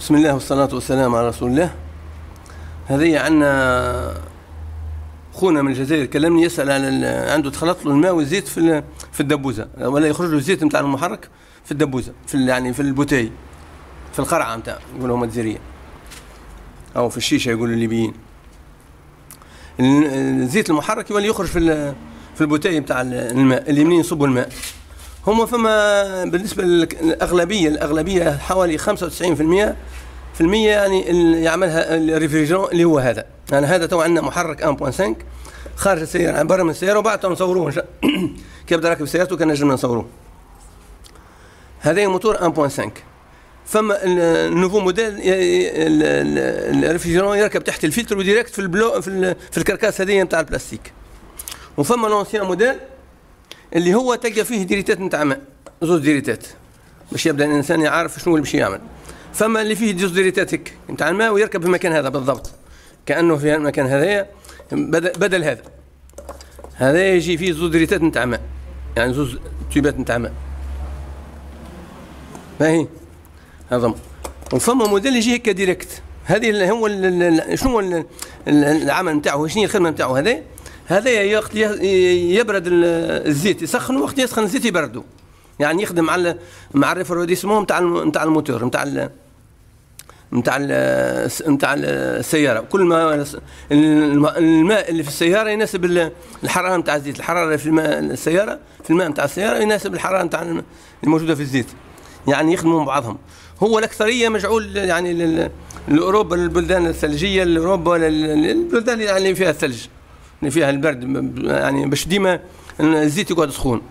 بسم الله والصلاة والسلام على رسول الله. هذه عندنا خونا من الجزائر كلمني يسأل على عنده تخلط له الماء والزيت في في الدبوزة ولا يخرج له الزيت نتاع المحرك في الدبوزة في يعني في ال bouteille في القرعة نتاع يقولوا هما الجزائرية أو في الشيشة يقولوا الليبيين. الزيت المحرك يولي يخرج في في ال bouteille نتاع الماء اللي منين يصبوا الماء. هما فما بالنسبة للاغلبيه الأغلبية حوالي 95% في المية يعني يعملها ال réfrigérant اللي هو هذا. يعني هذا تو عندنا محرك 1.5 خارج السيارة يعني برا من السيارة وبعد نصوروه كيف بدأ راكب سيارته؟ كان نجم نصوروه هذا موتور 1.5 فما ال nouveau modèle ال réfrigérant يركب تحت الفلتر و direct في ال bloc في, في ال carcasse هذه نتاع البلاستيك. وفما l'ancien modèle. اللي هو تلقى فيه ديريتات نتاع ماء زوز ديريتات. باش يبدأ الإنسان يعرف شنو اللي باش يعمل. فما اللي فيه زوز ديريتات هيك نتاع الماء ويركب في المكان هذا بالضبط. كأنه في المكان هذايا بدل, هذا. هذا يجي فيه زوز ديريتات نتاع ماء يعني زوز تيوبات نتاع ماء باهي هذا وفما موديل يجي هيك direct هذه هو شنو العمل نتاعو شنو الخدمة نتاعو هذا هذا يبرد الزيت. يسخن وقت يسخن الزيت يبرده يعني يخدم مع مع الريفروديسمون نتاع نتاع الموتور نتاع نتاع نتاع السيارة. كل ما الماء اللي في السيارة يناسب الحرارة نتاع الزيت. الحرارة في الماء السيارة في الماء نتاع السيارة يناسب الحرارة نتاع الموجودة في الزيت. يعني يخدموا بعضهم. هو الأكثرية مجعول يعني لأوروبا البلدان الثلجية لأوروبا البلدان اللي فيها الثلج. فيها البرد يعني باش ديما الزيت يقعد سخون.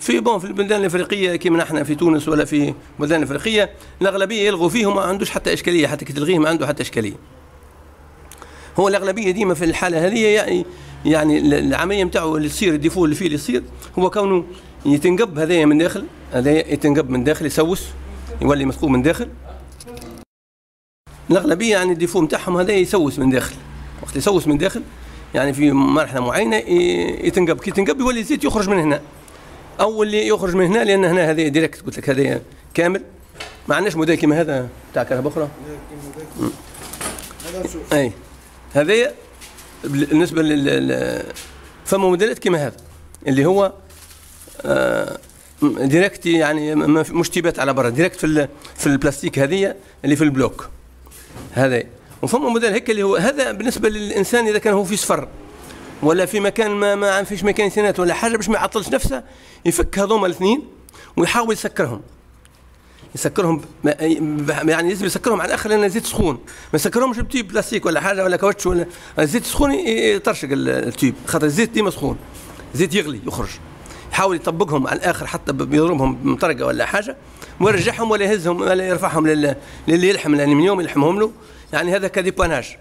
في bon في البلدان الإفريقية كيما نحن في تونس ولا في البلدان الإفريقية الأغلبية يلغوا فيه وما عندوش حتى إشكالية حتى كي تلغيه ما عنده حتى إشكالية. هو الأغلبية ديما في الحالة هذه يعني يعني العملية نتاعو اللي تصير ال défaut اللي فيه اللي يصير هو كونه يتنقب هذايا من داخل هذايا يتنقب من داخل يسوس يولي مثقوب من داخل. الأغلبية يعني ال défaut نتاعهم هذا يسوس من داخل. وقت يسوس من داخل يعني في مرحلة معينة يتنقب. كي تنقب يولي الزيت يخرج من هنا. أو اللي يخرج من هنا لأن هنا هذا direct قلت لك هذا كامل. ما عندناش موديل كيما هذا تاع كرهبة أخرى. أي. هذا بالنسبة لل فما موديلات كيما هذا اللي هو آه direct يعني مش تيبات على برا direct في في البلاستيك هذه اللي في ال bloc. هذا وفما موديل هيك اللي هو هذا بالنسبة للإنسان إذا كان هو في سفر ولا في مكان ما ما فيش ميكانيسيانات ولا حاجة باش ما يعطلش نفسه يفك هذوما الاثنين ويحاول يسكرهم. يسكرهم يعني لازم يسكرهم على الأخر لأن الزيت سخون. ما يسكرهمش ب tube بلاستيك ولا حاجة ولا كاوتش ولا الزيت سخون يطرشق التيب. خاطر الزيت ديما سخون. الزيت يغلي يخرج. يحاول يطبقهم على الأخر حتى بيضربهم بمطرقه ولا حاجة ويرجعهم ولا يهزهم ولا يرفعهم للي يلحم الالمنيوم يلحمهم له. يعني هذا كديباناج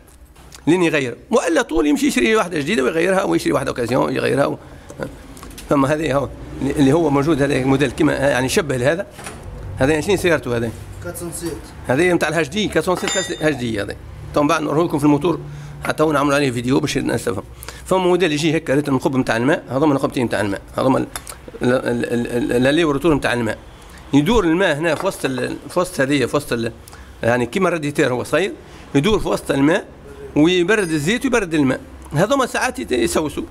لين يغير والا طول يمشي يشري واحدة جديدة ويغيرها ويشري واحدة أوكازيون يغيرها و... ثم هذه هو اللي هو موجود هذا الموديل كما يعني شبه لهذا. هذا شنو سيارته هذا؟ 407 هذه نتاع الهاش دي 407 هاش دي هذا. ثم بعد نوريه لكم في الموتور حتى هو نعمل عليه فيديو باش الناس تفهم فما موديل يجي هيك ريت النقب نتاع الماء هذوما النقبتين نتاع الماء. هذوما اللي وال retour نتاع الماء. يدور الماء هنا في وسط في وسط هذه في وسط يعني كيما الراديتير هو صاير يدور في وسط الماء ويبرد الزيت ويبرد الماء. هذوما ساعات يسوسوا.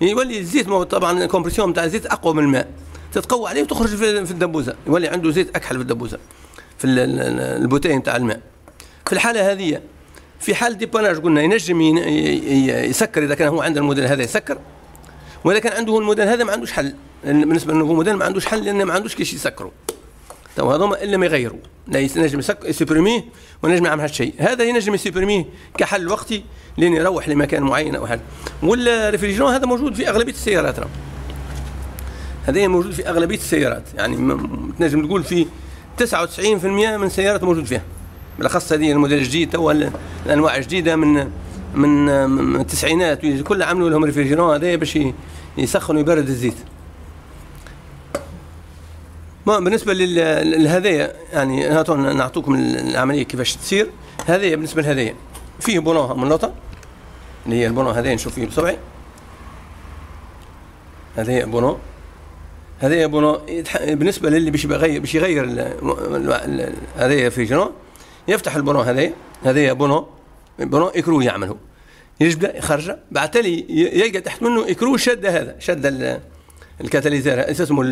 يولي الزيت طبعا ال compression نتاع الزيت أقوى من الماء. تتقوى عليه وتخرج في الدبوزة. يولي عنده زيت أكحل في الدبوزة في ال bouteille نتاع الماء. في الحالة هذه في حال dépannage قلنا ينجم يسكر إذا كان هو عنده الموديل هذا يسكر واذا كان عنده الموديل هذا ما عندوش حل. بالنسبة لل nouveau modèle ما عندوش حل لأن ما عندوش كيش يسكروا. تو هذوما الا ما يغيروا. لا ينجم ي supprimer ونجم يعمل هذا الشيء. هذا ينجم ي supprimer كحل وقتي لين يروح لمكان معين أو حاجة ولا réfrigérant هذا موجود في أغلبية السيارات راه هذا موجود في أغلبية السيارات. يعني تنجم تقول في 99% من السيارات موجود فيها. بالأخص هذه الموديل الجديد تو الأنواع الجديدة من من التسعينات كل عملوا لهم réfrigérant هذا باش يسخنوا يبرد الزيت. ما بالنسبة للهدايا يعني نعطوكم العملية كيفاش تصير. هذايا بالنسبة للهدايا فيه بونون من لوطه اللي هي البونون هذايا نشوف فيه بصبعي هذايا بونون هذايا بونون بالنسبة للي باش يغير باش يغير هذايا فريجرون يفتح البونو هذايا هذايا بونو بونو اكرو يعمله يجبده يخرجه بعد تالي يلقى تحت منه اكرو شد هذا شد الكاتاليزر اسمه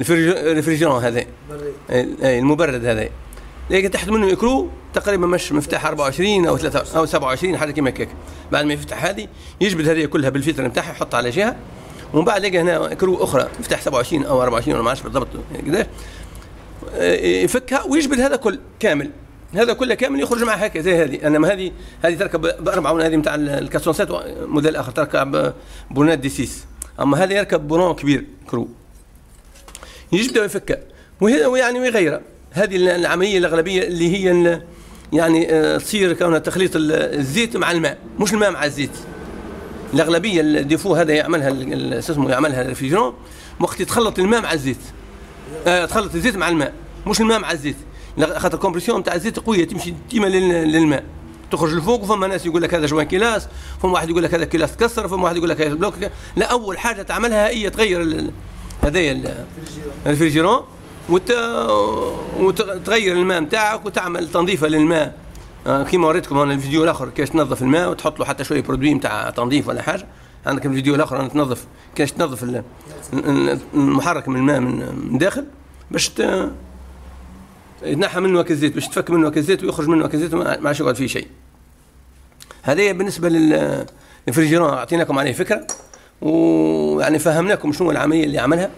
الريفريجرون هذا. المبرد هذا. لقى تحت منه écrou تقريبا مش مفتاح 24 أو 3 أو 27 حاجة كيما هكاك بعد ما يفتح هذه يجبد هذه كلها بالفلتر نتاعها يحطها على جهة ومن بعد لقى هنا écrou أخرى مفتاح 27 أو 24 ولا ما عرفش بالضبط قداش يفكها ويجبد هذا كل كامل. هذا كله كامل يخرج معها هكا زي هذه. أنما هذه هذه تركب بأربعة هذه نتاع ال quatre cent sept موديل آخر تركب بولونات de 6 أما هذا يركب boulon كبير écrou. يجبده ويفكها وهذا يعني ويغيره هذه العملية الأغلبية اللي هي يعني آه، تصير كونها تخليط الزيت مع الماء مش الماء مع الزيت. الأغلبية ال défaut هذا يعملها اسمه يعملها ال réfrigérant وقت يتخلط الماء مع الزيت. آه تخلط الزيت مع الماء مش الماء مع الزيت. خاطر ال compression تاع الزيت قوية تمشي ديما للماء. تخرج لفوق وفما ناس يقول لك هذا joint culasse فما واحد يقول لك هذا culasse تكسر فما واحد يقول لك هذا bloc لا أول حاجة تعملها هي تغير هذايا ال réfrigérant وت... وتغير الماء نتاعك وتعمل تنظيفة للماء آه، كيما وريتكم أنا الفيديو الأخر كيفاش تنظف الماء وتحط له حتى شوية produit نتاع تنظيف ولا حاجة عندك الفيديو الأخر أنا تنظف كيفاش تنظف المحرك من الماء من داخل باش. يتنحى منه الزيت باش تفك منه الزيت ويخرج منه الزيت ما عادش يقعد فيه شيء. هذه بالنسبة لل réfrigérant أعطيناكم عليه فكرة ويعني فهمناكم شنو العملية اللي عملها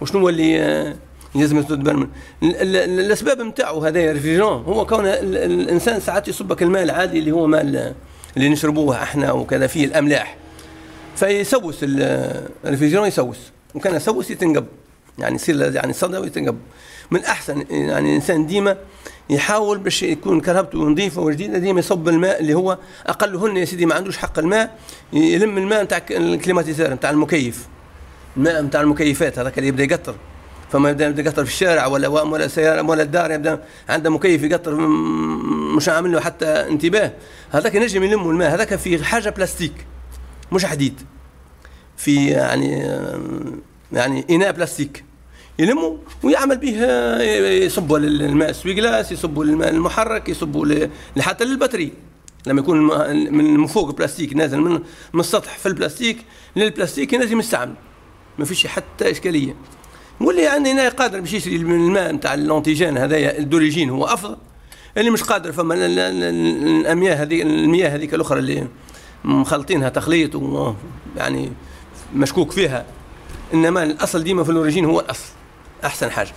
وشنو اللي آه، لازم تدبر من الأسباب نتاعو هذايا ال réfrigérant هو كون الإنسان ساعات يصبك الماء العادي اللي هو ماء اللي نشربوه إحنا وكذا فيه الأملاح. فيسوس ال réfrigérant يسوس وكان يسوس يتنقب يعني يصير يعني صدى ويتنقب من أحسن يعني الانسان ديما يحاول باش يكون كرهبته نظيفة وجديدة ديما يصب الماء اللي هو اقلهن يا سيدي ما عندوش حق الماء يلم الماء نتاع ال climatiseur نتاع المكيف. الماء نتاع المكيفات هذاك اللي يبدأ يقطر. فما يبدا يقطر في الشارع ولا ولا سيارة ولا الدار يبدأ عنده مكيف يقطر مش عامل له حتى انتباه. هذاك ينجم يلم الماء. هذاك في حاجة بلاستيك مش حديد. في يعني يعني إناء بلاستيك. يلموا ويعمل به يصبوا للماء السويغلاس يصبوا للماء المحرك يصبوا حتى للبطري لما يكون من فوق بلاستيك نازل من من السطح في البلاستيك للبلاستيك لازم يستعمل. ما فيش حتى إشكالية. واللي يعني هنا قادر باش يشري الماء نتاع الأنتيجين هذايا الدوريجين هو أفضل. اللي مش قادر فما المياه هذه المياه هذيك الأخرى اللي مخلطينها تخليط يعني مشكوك فيها. إنما الأصل ديما في الأوريجين هو الأصل. أحسن حاجة.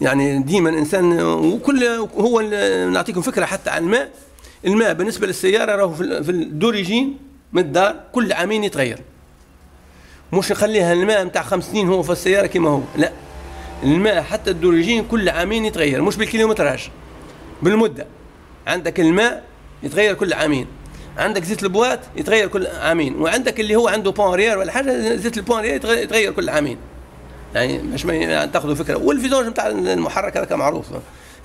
يعني ديما الانسان وكل هو نعطيكم فكرة حتى عن الماء. الماء بالنسبة للسيارة راهو في الدوريجين من الدار كل عامين يتغير. مش نخليها الماء نتاع خمس سنين هو في السيارة كما هو. لا. الماء حتى الدوريجين كل عامين يتغير مش بالكيلومتراج بالمدة. عندك الماء يتغير كل عامين. عندك زيت ال boîte يتغير كل عامين. وعندك اللي هو عنده pont arrière ولا حاجة زيت ال pont arrière يتغير كل عامين. يعني باش يعني تاخذوا فكره وال vidange نتاع المحرك هذا معروف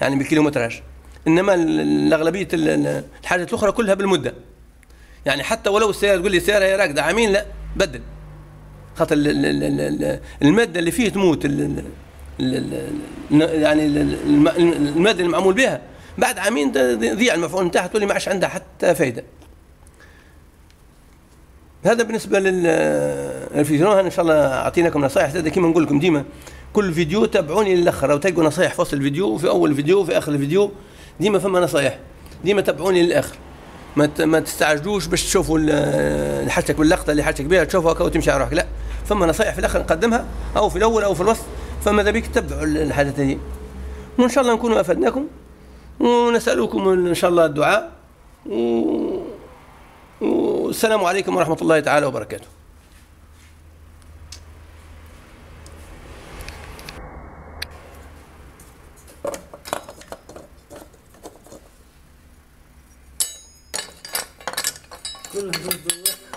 يعني بال kilométrage انما الاغلبيه الحاجات الاخرى كلها بالمده يعني حتى ولو السياره تقول لي السياره راكده عامين لا بدل خاطر الماده اللي فيه تموت يعني الماده اللي معمول بها بعد عامين تضيع المفعول نتاعها تولي ما عادش عندها حتى فايده هذا بالنسبة للفيديو إن شاء الله أعطيناكم نصائح هذا كما نقول لكم ديما. كل فيديو تابعوني للأخر. تلقوا نصائح في وسط الفيديو وفي أول الفيديو وفي آخر الفيديو ديما فما نصائح ديما تابعوني للأخر. ما ما تستعجلوش باش تشوفوا حاجتك باللقطه اللي حاجتك بها تشوفها هكا وتمشي على روحك. لا. فما نصائح في الأخر نقدمها أو في الأول أو في الوسط. فماذا بك؟ تتبعوا الحاجات هذه. وإن شاء الله نكون أفدناكم. ونسالكم إن شاء الله الدعاء. و... والسلام عليكم ورحمة الله تعالى وبركاته. Cứ dùng.